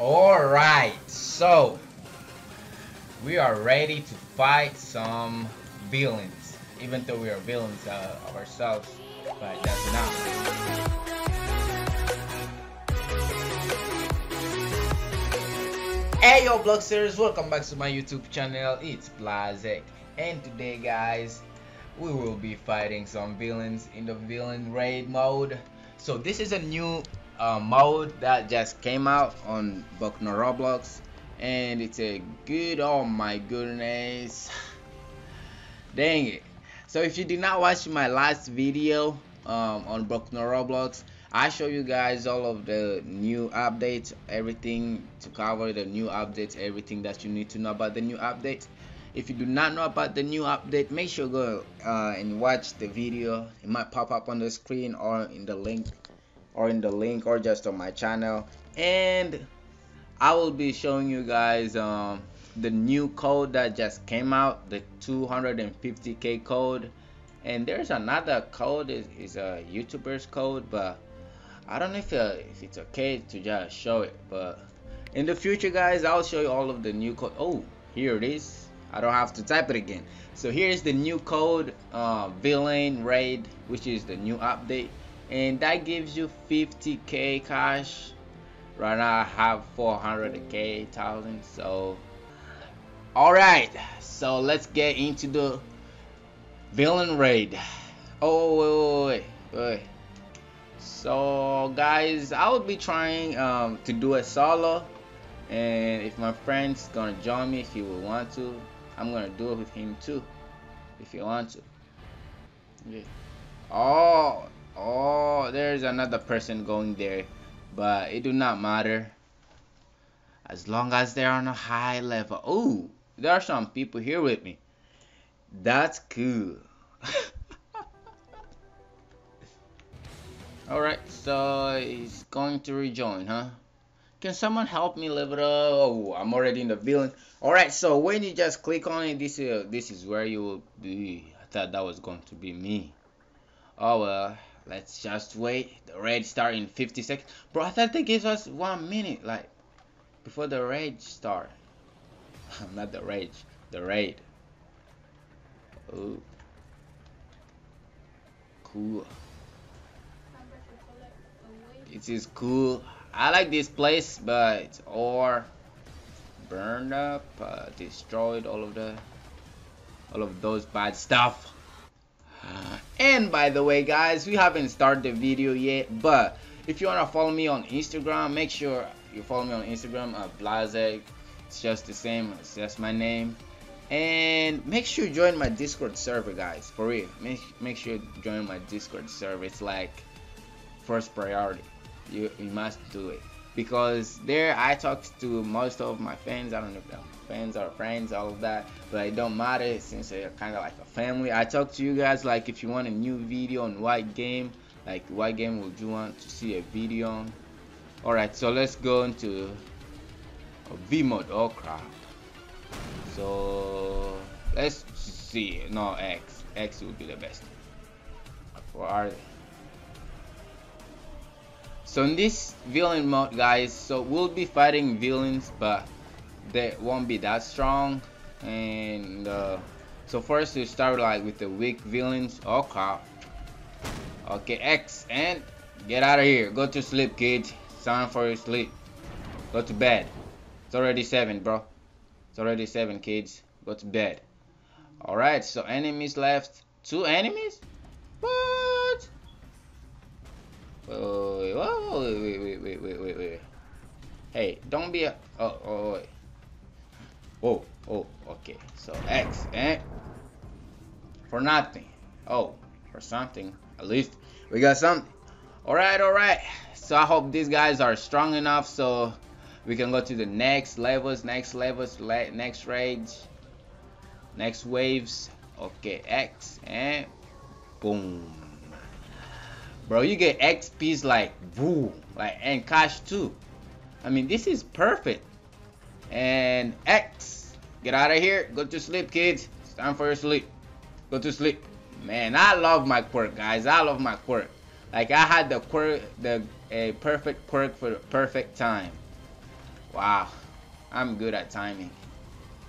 Alright, so we are ready to fight some villains. Even though we are villains uh, ourselves, but that's enough. Hey yo Blocksters, welcome back to my YouTube channel, it's Blazackk. And today guys, we will be fighting some villains in the villain raid mode. So this is a new uh, mode that just came out on Boku No Roblox and it's a good oh my goodness. Dang it. So if you did not watch my last video um, on Boku No Roblox I show you guys all of the new updates everything to cover the new updates everything that you need to know about the new updates. If you do not know about the new update make sure go uh, and watch the video. It might pop up on the screen or in the link or in the link or just on my channel. And I will be showing you guys um, the new code that just came out the 250k code. And there's another code is, is a youtuber's code but I don't know if, uh, if it's okay to just show it. But in the future guys I'll show you all of the new code. Oh here it is. I don't have to type it again. So here's the new code uh, villain raid which is the new update and that gives you 50k cash. Right now I have 400k thousand so. All right so let's get into the villain raid. Oh wait, wait, wait, so guys I will be trying um, to do a solo. And if my friend's gonna join me if he will want to I'm gonna do it with him too if you want to. Yeah. oh oh there's another person going there but it do not matter. As long as they're on a high level. Oh there are some people here with me. That's cool. Alright so he's going to rejoin huh? Can someone help me level up? Oh i'm already in the building alright so when you just click on it this is this is where you will be. I thought that was going to be me. Oh well let's just wait. The raid start in 50 seconds bro i thought they gave us one minute like before the raid start. Not the rage the raid. Oh cool. It is cool. I like this place but all burned up uh, destroyed all of the all of those bad stuff and by the way guys we haven't started the video yet but if you want to follow me on instagram make sure you follow me on instagram at blazackk it's just the same it's just my name. And make sure you join my discord server guys for real. Make, make sure you join my discord server. It's like first priority. You, you must do it. Because there I talk to most of my fans I don't know if fans or friends all of that but it don't matter since they're kind of like a family. I talk to you guys like if you want a new video on what game like what game would you want to see a video on? Alright so let's go into V mode oh crap. So let's see. No X. X would be the best. For our so in this villain mode guys so we'll be fighting villains but they won't be that strong. And uh, so first we start like with the weak villains. Oh crap. Okay X and get out of here. Go to sleep it's time for your sleep. Go to bed. It's already 7 bro. It's already 7 kids. Go to bed. Alright so enemies left. Two enemies? What? Wait, wait, wait, wait, wait, wait, wait. Hey, don't be a. Oh, oh, wait. Whoa, oh, okay. So X, eh? For nothing. Oh, for something. At least we got something. Alright, alright. So I hope these guys are strong enough so we can go to the next levels, next levels, next raids, next waves. Okay, X, and boom bro you get xps like woo like and cash too i mean this is perfect and x. Get out of here. Go to sleep kids. It's time for your sleep. Go to sleep. Man i love my quirk guys. I love my quirk. Like i had the quirk the a perfect quirk for the perfect time. Wow, I'm good at timing.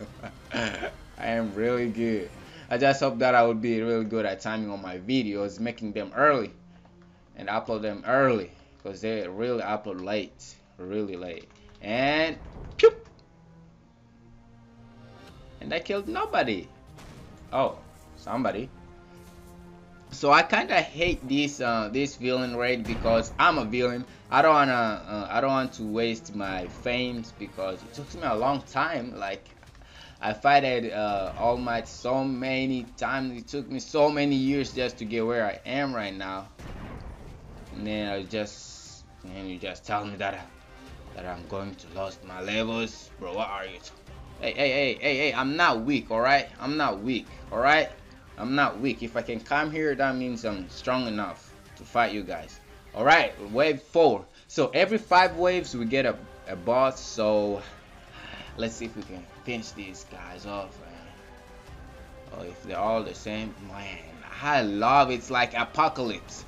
I am really good. I just hope that I would be really good at timing on my videos, making them early and upload them early because they really upload late, really late. And pew! And I killed nobody. Oh, somebody. So I kind of hate this uh, this villain raid because I'm a villain. I don't wanna uh, I don't want to waste my fames because it took me a long time. Like I fighted uh, All Might so many times. It took me so many years just to get where I am right now. And then I just and you just tell me that that I'm going to lose my levels, bro. What are you? Hey hey hey hey hey! I'm not weak, all right? I'm not weak, all right? I'm not weak. If I can come here, that means I'm strong enough to fight you guys. Alright, wave 4. So every 5 waves we get a, a boss. So let's see if we can finish these guys off. Man. Oh, if they're all the same. Man, I love it. It's like apocalypse.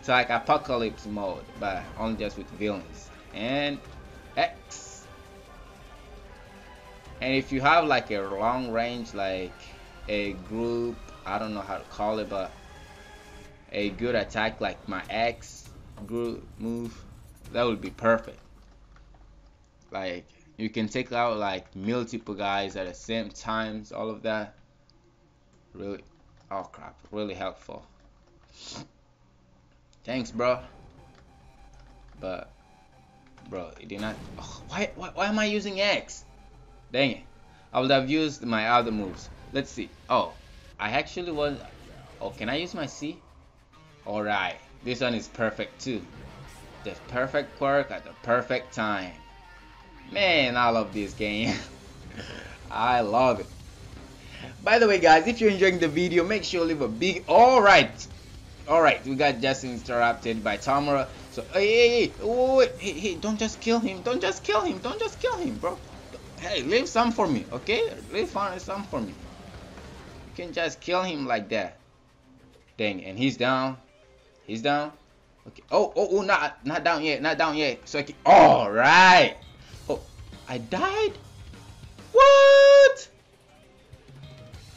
It's like apocalypse mode, but only just with villains. And X. And if you have like a long range like a group I don't know how to call it but a good attack like my X group move that would be perfect. Like you can take out like multiple guys at the same times all of that. Really oh crap. Really helpful. Thanks bro. But bro it did not oh, why, why why am I using X dang it. I would have used my other moves. Let's see. Oh I actually was oh can I use my C? Alright this one is perfect too. The perfect quirk at the perfect time. Man I love this game. I love it. By the way guys if you're enjoying the video make sure you leave a big alright alright we got just interrupted by Tomura. So hey hey hey, wait, hey hey don't just kill him. Don't just kill him. Don't just kill him bro hey leave some for me okay leave some for me you can just kill him like that. Dang, and he's down. He's down. Okay. Oh, oh, oh, not, not down yet. Not down yet. So I can. All right. Oh, I died. What?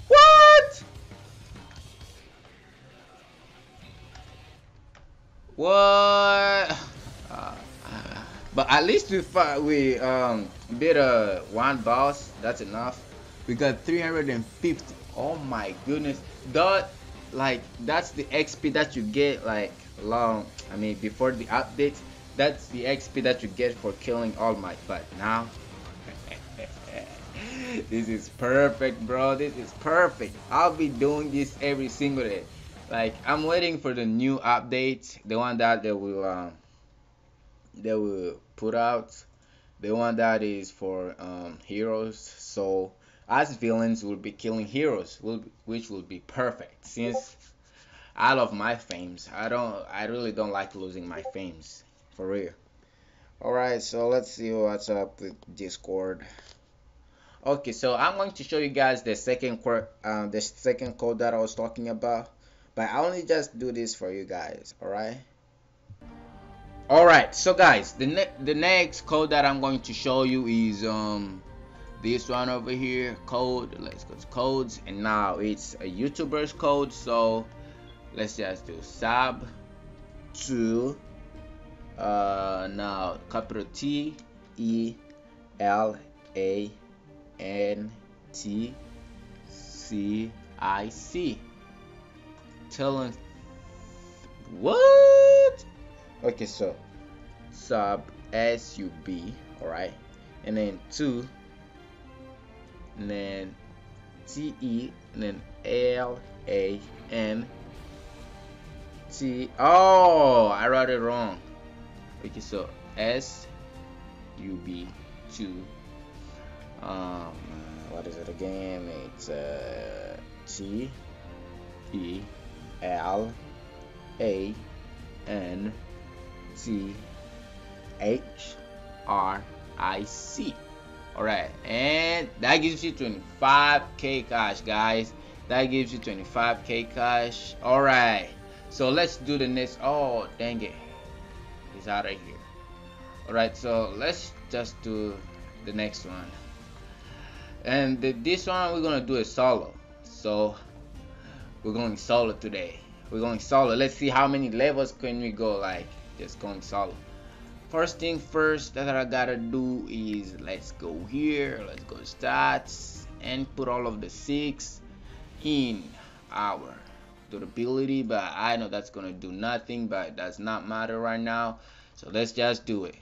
What? What? Uh, but at least we we um beat a one boss. That's enough. We got 350 oh my goodness. That like that's the xp that you get like long i mean before the update. That's the xp that you get for killing all might. But now this is perfect bro. This is perfect. I'll be doing this every single day. Like i'm waiting for the new update the one that they will um they will put out the one that is for um heroes. So as villains will be killing heroes which will be perfect. Since I love my fames I don't I really don't like losing my fames for real. Alright so let's see what's up with discord. Okay so I'm going to show you guys the second uh, the second code that I was talking about but I only just do this for you guys alright alright so guys the, ne the next code that I'm going to show you is um this one over here code let's go to codes and now it's a youtuber's code so let's just do sub to uh now capital T E L A N T C I C. Telling what okay so sub S U B all right and then two and then T E and then L A N T oh I wrote it wrong. Okay so S U B 2 um what is it again? It's uh, T E L A N T H R I C. All right and that gives you 25k cash guys. That gives you 25k cash. All right so let's do the next oh dang it. He's out of here. All right so let's just do the next one. And the, this one we're gonna do a solo. So we're going solo today. We're going solo. Let's see how many levels can we go like going solo first thing first that I gotta do is let's go here let's go stats and put all of the six in our durability but I know that's gonna do nothing but it does not matter right now so let's just do it.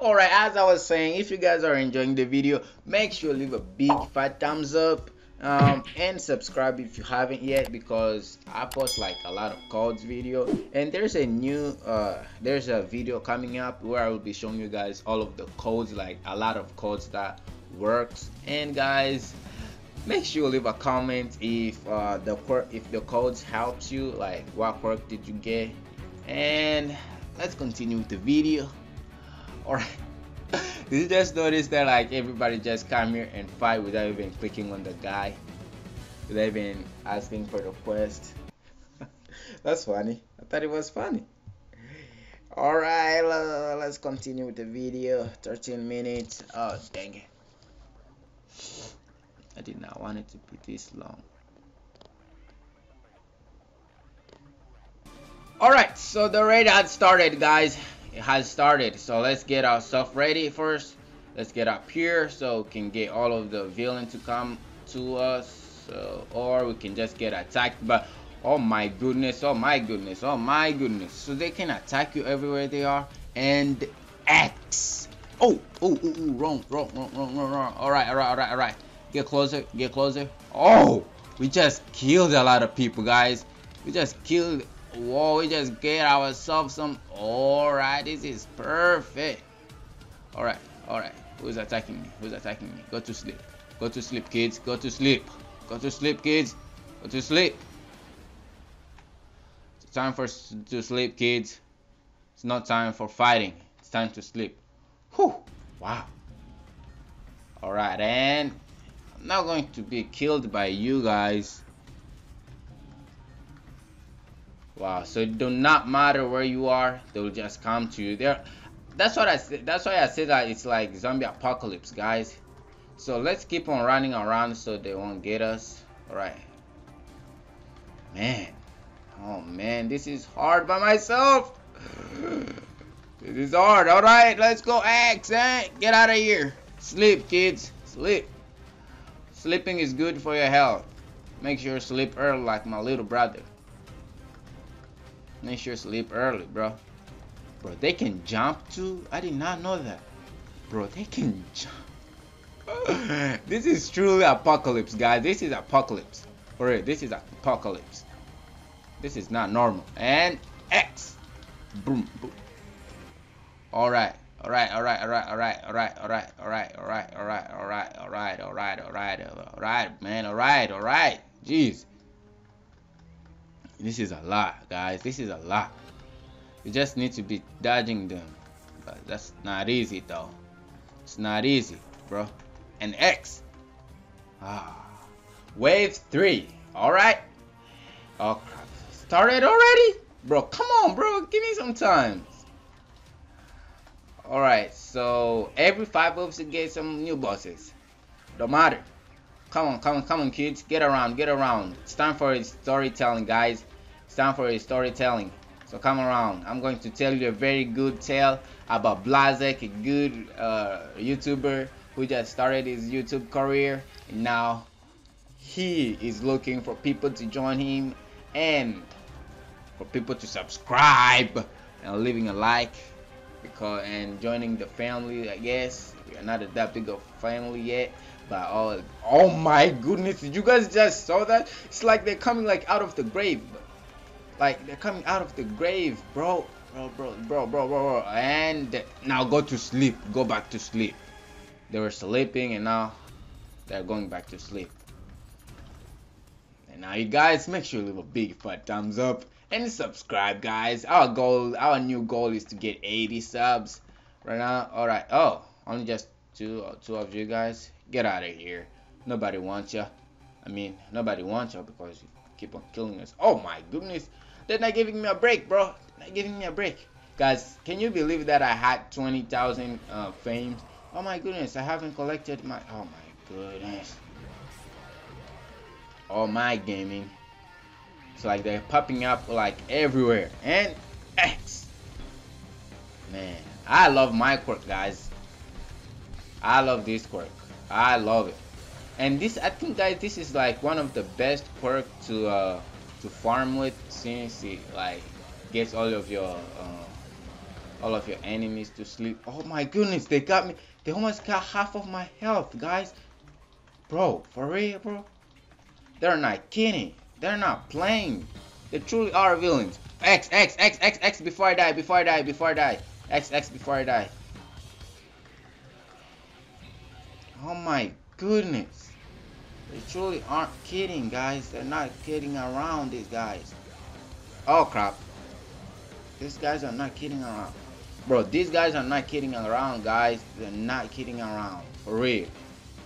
Alright as I was saying if you guys are enjoying the video make sure leave a big fat thumbs up um, and subscribe if you haven't yet because I post like a lot of codes video. And there's a new uh, there's a video coming up where I will be showing you guys all of the codes like a lot of codes that works. And guys make sure you leave a comment if uh, the quirk if the codes helps you like what quirk did you get. And let's continue with the video. Alright did you just notice that like everybody just come here and fight without even clicking on the guy? Without even asking for the quest? That's funny. I thought it was funny. Alright let's continue with the video. 13 minutes. Oh dang it. I did not want it to be this long. Alright, so the raid had started guys. It has started. So let's get our stuff ready first. Let's get up here so can get all of the villain to come to us. So, or we can just get attacked but oh my goodness, oh my goodness, oh my goodness. So they can attack you everywhere they are. And X. Oh, oh, oh, oh wrong, wrong, wrong, wrong, wrong, wrong. Alright, alright, alright, alright. Get closer. Get closer. Oh, we just killed a lot of people, guys. We just killed. Whoa, we just get ourselves some. Alright, this is perfect. Alright, alright. Who's attacking me? Who's attacking me? Go to sleep. Go to sleep, kids. Go to sleep. Go to sleep, kids. Go to sleep. It's time for to sleep, kids. It's not time for fighting. It's time to sleep. Whew. Wow. Alright, and I'm not going to be killed by you guys wow so it do not matter where you are they will just come to you. There that's what i that's why i say that it's like zombie apocalypse guys. So let's keep on running around so they won't get us. All right man. Oh man this is hard by myself. This is hard. All right let's go X eh? get out of here. Sleep kids. Sleep. Sleeping is good for your health. Make sure you sleep early like my little brother. Make sure sleep early, bro. Bro, they can jump too? I did not know that. Bro, they can jump. this is truly apocalypse, guys. This is apocalypse. For real, this is apocalypse. This is not normal. And X. Boom, boom. Alright. All right, all right, all right, all right, all right, all right, all right, all right, all right, all right, all right, all right, all right, all right, man, all right, all right. Jeez, this is a lot, guys. This is a lot. You just need to be dodging them, but that's not easy though. It's not easy, bro. And X. Ah, wave three. All right. Oh crap! Started already, bro. Come on, bro. Give me some time. Alright, so every five waves you get some new bosses. Don't matter. Come on, come on, come on kids. Get around, get around. It's time for storytelling guys. It's time for a storytelling. So come around. I'm going to tell you a very good tale about Blazackk, a good uh, YouTuber who just started his YouTube career. Now he is looking for people to join him and for people to subscribe and leaving a like because and joining the family I guess. We are not big of family yet but oh oh my goodness did you guys just saw that? It's like they're coming like out of the grave. Like they're coming out of the grave bro. Bro bro bro bro bro, bro. and now go to sleep. Go back to sleep. They were sleeping and now they're going back to sleep. And now you guys make sure you leave a big fat thumbs up and subscribe guys. Our goal our new goal is to get 80 subs. Right now all right. Oh only just two two of you guys. Get out of here. Nobody wants you i mean nobody wants you because you keep on killing us. Oh my goodness. They're not giving me a break bro. They're not giving me a break. Guys, can you believe that I had 20,000 uh, fames? Oh my goodness, I haven't collected my... Oh my goodness. Oh my gaming. It's like they're popping up like everywhere. And X. Man, I love my quirk, guys. I love this quirk. I love it. And this, I think, guys, this is like one of the best quirk to uh, to farm with since it like gets all of your uh, all of your enemies to sleep. Oh my goodness, they got me. They almost got half of my health, guys. Bro, for real, bro. They're not kidding. They're not playing. They truly are villains. X, X, X, X, X before I die, before I die, before I die. X, X before I die. Oh my goodness. They truly aren't kidding, guys. They're not kidding around, these guys. Oh crap. These guys are not kidding around. Bro, these guys are not kidding around, guys. They're not kidding around. For real.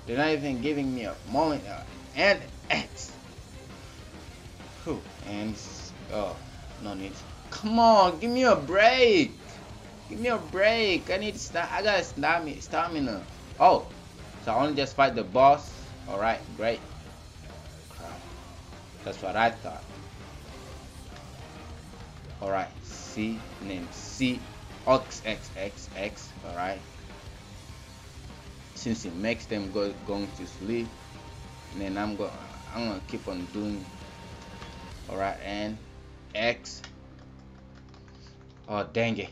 They're not even giving me a moment. Uh, and. Whew. And, oh, no need. Come on, give me a break. Give me a break. I need stop. I got stamina. Stamina. Oh, so I only just fight the boss. All right, great. Crap. That's what I thought. All right, C name C X X X X. All right. Since it makes them go going to sleep, and then I'm going I'm gonna keep on doing. All right, and X Oh, dang it.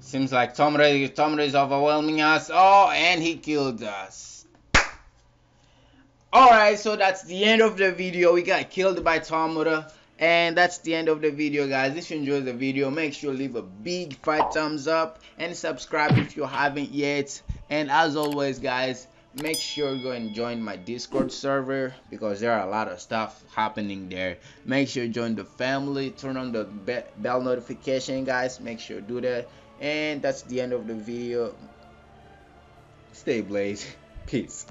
Seems like Tomura, Tomura is overwhelming us. Oh, and he killed us. Alright, so that's the end of the video. We got killed by Tomura. And that's the end of the video, guys. If you enjoyed the video, make sure leave a big fat thumbs up and subscribe if you haven't yet. And as always, guys, make sure you go and join my discord server because there are a lot of stuff happening there. Make sure you join the family turn on the be bell notification guys. Make sure do that. And that's the end of the video. Stay blaze peace